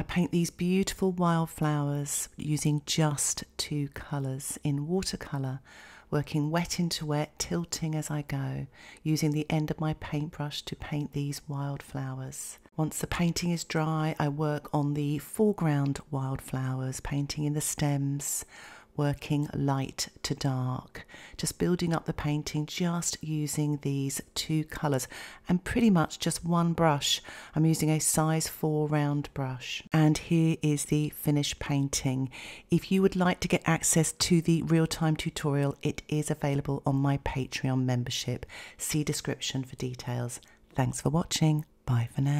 I paint these beautiful wildflowers using just two colours in watercolour, working wet into wet, tilting as I go, using the end of my paintbrush to paint these wildflowers. Once the painting is dry, I work on the foreground wildflowers, painting in the stems, working light to dark, just building up the painting, just using these two colours and pretty much just one brush. I'm using a size 4 round brush. And here is the finished painting. If you would like to get access to the real-time tutorial, it is available on my Patreon membership. See description for details. Thanks for watching. Bye for now.